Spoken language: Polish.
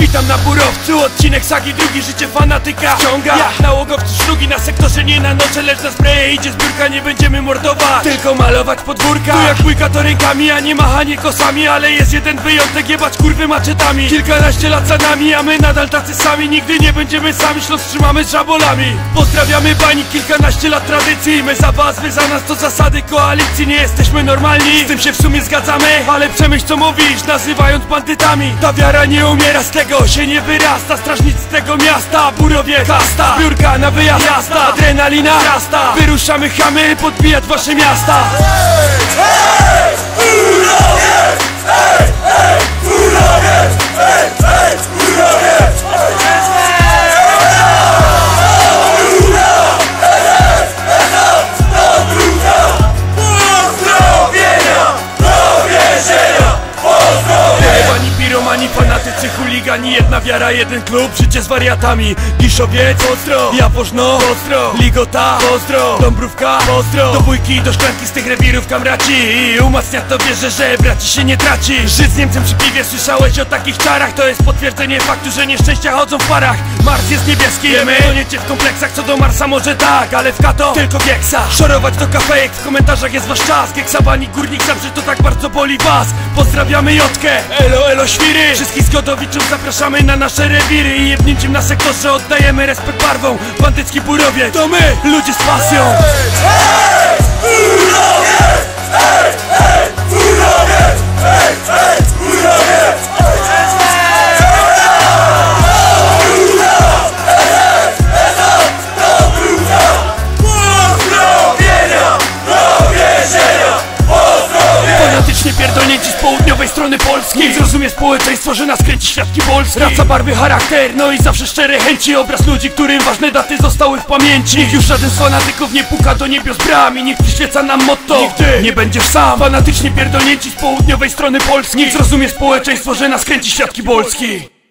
Witam na burowcu, odcinek sagi drugi Życie fanatyka wciąga Jak nałogowcy szlugi na sektorze Nie na nocze, lecz na spreje Idzie zbiórka, nie będziemy mordować. Tylko malować podwórka. Tu jak bójka to rękami, a nie machanie kosami. Ale jest jeden wyjątek, jebać kurwy maczetami. Kilkanaście lat za nami, a my nadal tacy sami. Nigdy nie będziemy sami, śluz trzymamy z żabolami Pozdrawiamy bani, kilkanaście lat tradycji. My za was, wy za nas, to zasady koalicji. Nie jesteśmy normalni, z tym się w sumie zgadzamy. Ale przemyśl co mówisz, nazywając bandytami. Ta wiara nie umiera, z tego się nie wyrasta Strażnicy tego miasta, burowie kasta Biurka na wyjazd, jazda, adrenalina rasta. Wyruszamy chamy, podbijać wasze miasta. Jebani chuligani Jedna wiara, jeden klub, życie z wariatami. Giszowiec, pozdro, Jaworzno, pozdro Ligota, pozdro, Dąbrówka, pozdro Do bójki, do szklanki z tych rewirów kamraci I umacnia to wierzę, że braci się nie traci. Żyć z Niemcem przy piwie, słyszałeś o takich czarach. To jest potwierdzenie faktu, że nieszczęścia chodzą w parach. Mars jest niebieski, wiemy. Toniecie w kompleksach, co do Marsa może tak Ale w Kato tylko Gieksa Szorować do kafejek, w komentarzach jest wasz czas. Gieksa bani górnik, zawsze to tak bardzo boli was. Pozdrawiamy Jotkę, elo elo świry. Wszystkich zgodowiczów zapraszamy na nasze rewiry I jedniczym na sektorze oddajemy respekt barwą. Bandycki burowie, to my, ludzie z pasją Polski. Niech zrozumie społeczeństwo, że nas kręci świadki Polski. Raca, barwy, charakter, no i zawsze szczere chęci. Obraz ludzi, którym ważne daty zostały w pamięci. Niech już żaden z fanatyków nie puka do niebios bram I niech przyświeca nam motto. Nigdy. Nie będziesz sam. Fanatycznie pierdolnięci z południowej strony Polski. Niech zrozumie społeczeństwo, że nas kręci świadki Polski